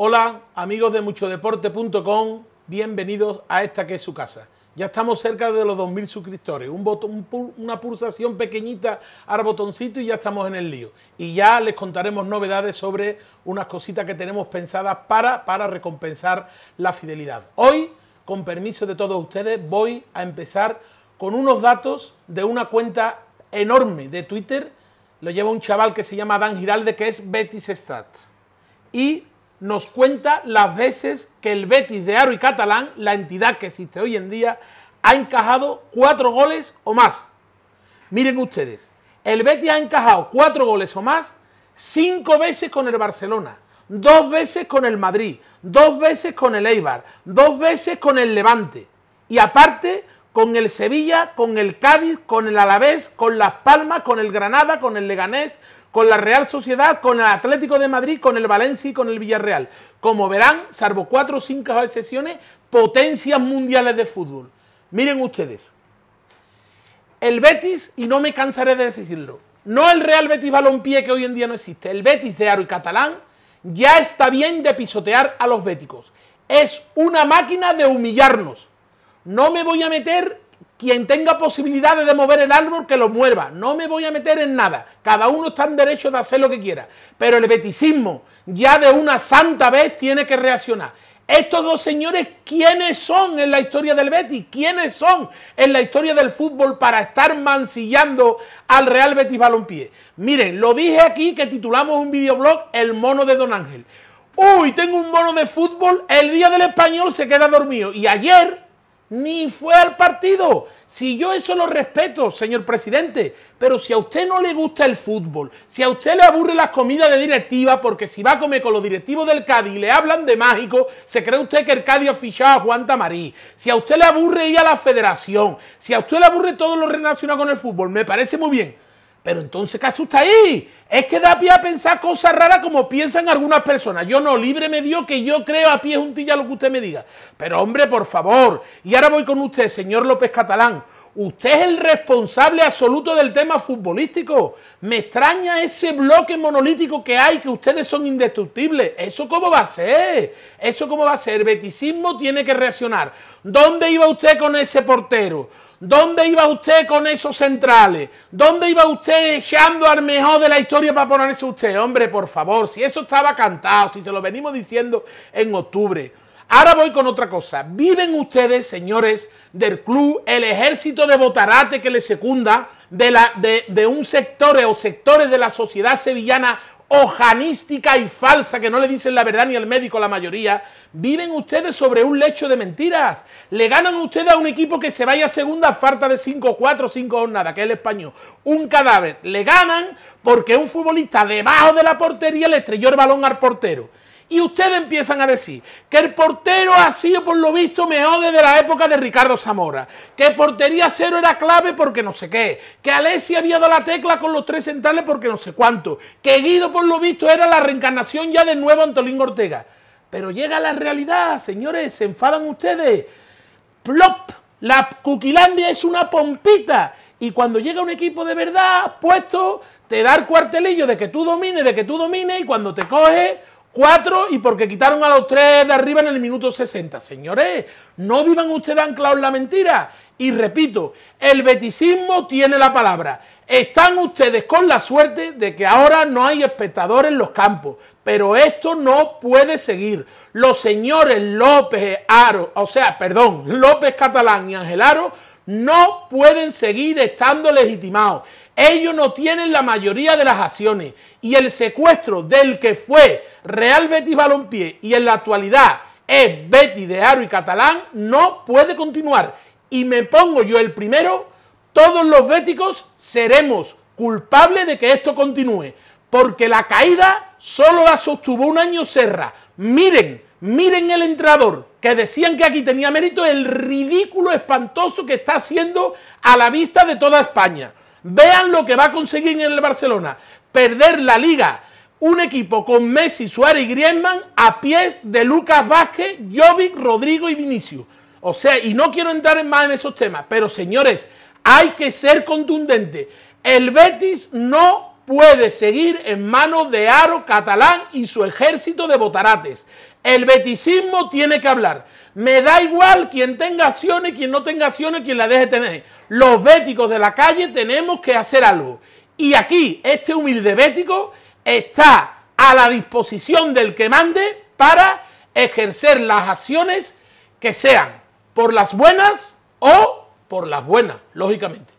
Hola, amigos de muchodeporte.com, bienvenidos a esta que es su casa. Ya estamos cerca de los 2.000 suscriptores, un botón, una pulsación pequeñita al botoncito y ya estamos en el lío. Y ya les contaremos novedades sobre unas cositas que tenemos pensadas para, para recompensar la fidelidad. Hoy, con permiso de todos ustedes, voy a empezar con unos datos de una cuenta enorme de Twitter. Lo lleva un chaval que se llama Dan Giralde, que es Betis Stats. Y nos cuenta las veces que el Betis de Aro y Catalán, la entidad que existe hoy en día, ha encajado cuatro goles o más. Miren ustedes, el Betis ha encajado cuatro goles o más cinco veces con el Barcelona, dos veces con el Madrid, dos veces con el Eibar, dos veces con el Levante y aparte con el Sevilla, con el Cádiz, con el Alavés, con Las Palmas, con el Granada, con el Leganés, con la Real Sociedad, con el Atlético de Madrid, con el Valencia y con el Villarreal. Como verán, salvo cuatro o cinco excepciones, potencias mundiales de fútbol. Miren ustedes, el Betis, y no me cansaré de decirlo, no el Real Betis Balompié que hoy en día no existe, el Betis de Aro y Catalán ya está bien de pisotear a los béticos. Es una máquina de humillarnos. No me voy a meter quien tenga posibilidades de mover el árbol, que lo mueva. No me voy a meter en nada. Cada uno está en derecho de hacer lo que quiera. Pero el beticismo, ya de una santa vez, tiene que reaccionar. Estos dos señores, ¿quiénes son en la historia del Betis? ¿Quiénes son en la historia del fútbol para estar mancillando al Real Betis Balompié? Miren, lo dije aquí que titulamos un videoblog El mono de Don Ángel. Uy, tengo un mono de fútbol, el día del español se queda dormido. Y ayer ni fue al partido. Si yo eso lo respeto, señor presidente, pero si a usted no le gusta el fútbol, si a usted le aburre las comidas de directiva, porque si va a comer con los directivos del Cádiz y le hablan de mágico, se cree usted que el Cádiz ha fichado a Juan Tamarí. Si a usted le aburre ir a la federación, si a usted le aburre todo lo relacionado con el fútbol, me parece muy bien. Pero entonces, ¿qué asusta ahí? Es que da pie a pensar cosas raras como piensan algunas personas. Yo no, libre me dio que yo creo a pie juntilla lo que usted me diga. Pero hombre, por favor. Y ahora voy con usted, señor López Catalán. Usted es el responsable absoluto del tema futbolístico. Me extraña ese bloque monolítico que hay, que ustedes son indestructibles. ¿Eso cómo va a ser? ¿Eso cómo va a ser? El beticismo tiene que reaccionar. ¿Dónde iba usted con ese portero? ¿Dónde iba usted con esos centrales? ¿Dónde iba usted echando al mejor de la historia para ponerse usted? Hombre, por favor, si eso estaba cantado, si se lo venimos diciendo en octubre. Ahora voy con otra cosa. ¿Viven ustedes, señores del club, el ejército de botarate que le secunda de, la, de, de un sector o sectores de la sociedad sevillana ojanística y falsa, que no le dicen la verdad ni al médico la mayoría, viven ustedes sobre un lecho de mentiras. Le ganan ustedes a un equipo que se vaya a segunda falta de 5-4, 5 nada, que es el español. Un cadáver. Le ganan porque un futbolista debajo de la portería le estrelló el balón al portero. Y ustedes empiezan a decir que el portero ha sido por lo visto mejor desde la época de Ricardo Zamora, que portería cero era clave porque no sé qué, que Alessi había dado la tecla con los tres centrales porque no sé cuánto, que Guido por lo visto era la reencarnación ya del nuevo Antolín Ortega. Pero llega la realidad, señores, se enfadan ustedes. Plop, la Cuquilandia es una pompita. Y cuando llega un equipo de verdad puesto, te da el cuartelillo de que tú domines, de que tú domines, y cuando te coge Cuatro y porque quitaron a los tres de arriba en el minuto 60. Señores, no vivan ustedes anclados en la mentira. Y repito, el beticismo tiene la palabra. Están ustedes con la suerte de que ahora no hay espectadores en los campos. Pero esto no puede seguir. Los señores López Aro, o sea, perdón, López Catalán y Ángel Aro no pueden seguir estando legitimados. Ellos no tienen la mayoría de las acciones y el secuestro del que fue Real Betis Balompié y en la actualidad es Betis de Aro y Catalán no puede continuar. Y me pongo yo el primero, todos los béticos seremos culpables de que esto continúe, porque la caída solo la sostuvo un año Serra. Miren, miren el entrenador, que decían que aquí tenía mérito, el ridículo espantoso que está haciendo a la vista de toda España. Vean lo que va a conseguir en el Barcelona. Perder la liga. Un equipo con Messi, Suárez y Griezmann a pies de Lucas Vázquez, Jovic, Rodrigo y Vinicius. O sea, y no quiero entrar en más en esos temas, pero señores, hay que ser contundente. El Betis no puede seguir en manos de Aro Catalán y su ejército de botarates. El beticismo tiene que hablar. Me da igual quien tenga acciones, quien no tenga acciones, quien la deje tener. Los béticos de la calle tenemos que hacer algo. Y aquí, este humilde bético está a la disposición del que mande para ejercer las acciones que sean por las buenas o por las buenas, lógicamente.